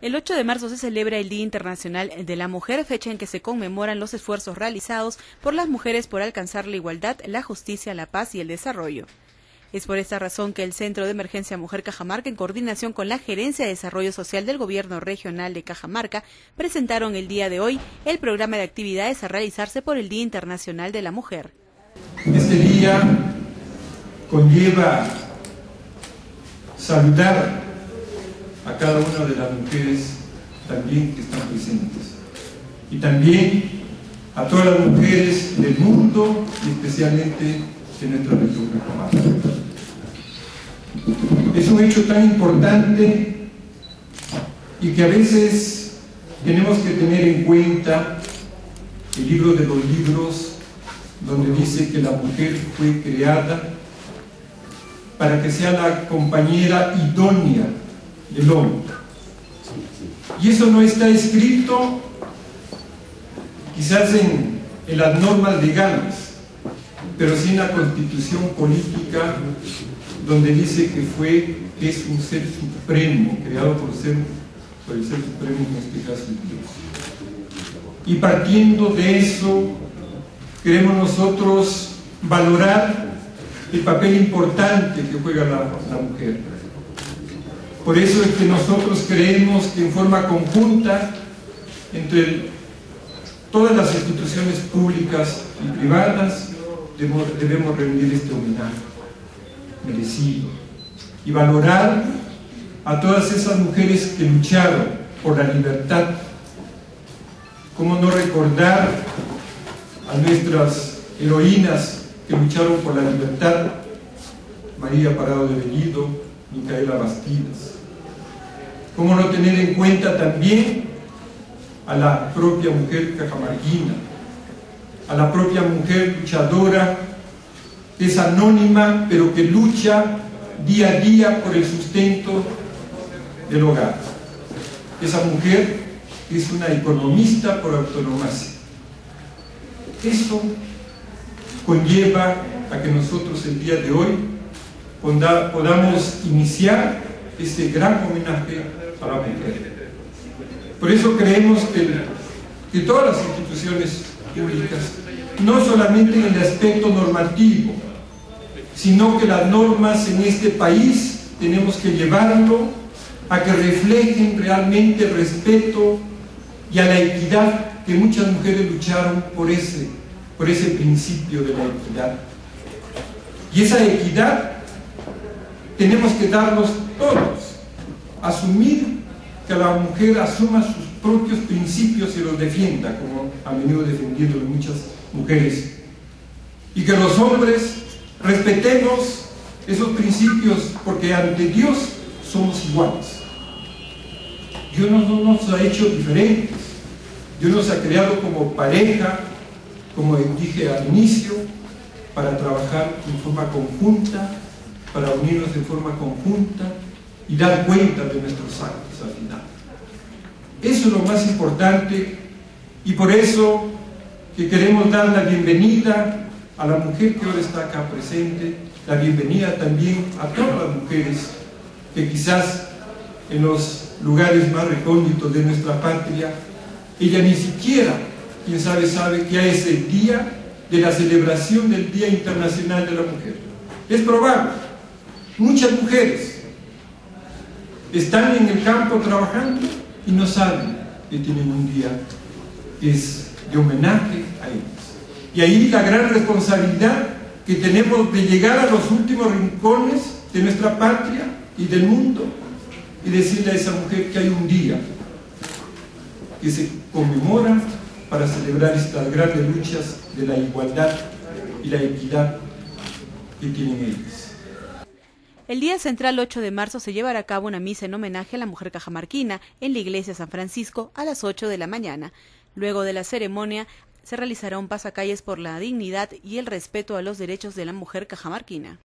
El 8 de marzo se celebra el Día Internacional de la Mujer, fecha en que se conmemoran los esfuerzos realizados por las mujeres por alcanzar la igualdad, la justicia, la paz y el desarrollo. Es por esta razón que el Centro de Emergencia Mujer Cajamarca, en coordinación con la Gerencia de Desarrollo Social del Gobierno Regional de Cajamarca, presentaron el día de hoy el programa de actividades a realizarse por el Día Internacional de la Mujer. Este día conlleva saludar a cada una de las mujeres también que están presentes. Y también a todas las mujeres del mundo y especialmente de nuestra región Es un hecho tan importante y que a veces tenemos que tener en cuenta el libro de los libros donde dice que la mujer fue creada para que sea la compañera idónea del hombre. Y eso no está escrito quizás en, las normas legales, pero sí en la constitución política donde dice que fue, es un ser supremo, creado por, ser, por el ser supremo, en este caso Dios. Y partiendo de eso, queremos nosotros valorar el papel importante que juega la mujer por eso es que nosotros creemos que en forma conjunta entre todas las instituciones públicas y privadas debemos, rendir este homenaje merecido y valorar a todas esas mujeres que lucharon por la libertad. ¿Cómo no recordar a nuestras heroínas que lucharon por la libertad? María Parado de Bellido, Micaela Bastidas. ¿Cómo no tener en cuenta también a la propia mujer cajamarquina, a la propia mujer luchadora, que es anónima, pero que lucha día a día por el sustento del hogar? Esa mujer es una economista por autonomía. Eso conlleva a que nosotros el día de hoy podamos iniciar este gran homenaje a la mujer. Por eso creemos que, todas las instituciones públicas, no solamente en el aspecto normativo, sino que las normas en este país tenemos que llevarlo a que reflejen realmente el respeto y a la equidad que muchas mujeres lucharon por ese, por ese principio de la equidad. Y esa equidad tenemos que darnos todos, asumir que la mujer asuma sus propios principios y los defienda, como han venido defendiendo muchas mujeres. Y que los hombres respetemos esos principios porque ante Dios somos iguales. Dios no nos ha hecho diferentes. Dios nos ha creado como pareja, como dije al inicio, para trabajar en forma conjunta, para unirnos de forma conjunta y dar cuenta de nuestros actos al final. Eso es lo más importante y por eso que queremos dar la bienvenida a la mujer que ahora está acá presente, la bienvenida también a todas las mujeres que quizás en los lugares más recónditos de nuestra patria, ella ni siquiera, quién sabe, sabe que es el día de la celebración del Día Internacional de la Mujer. Es probable, muchas mujeres están en el campo trabajando y no saben que tienen un día que es de homenaje a ellos. Y ahí la gran responsabilidad que tenemos de llegar a los últimos rincones de nuestra patria y del mundo y decirle a esa mujer que hay un día que se conmemora para celebrar estas grandes luchas de la igualdad y la equidad que tienen ellos. El día central 8 de marzo se llevará a cabo una misa en homenaje a la mujer cajamarquina en la iglesia San Francisco a las 8 de la mañana. Luego de la ceremonia se realizará un pasacalles por la dignidad y el respeto a los derechos de la mujer cajamarquina.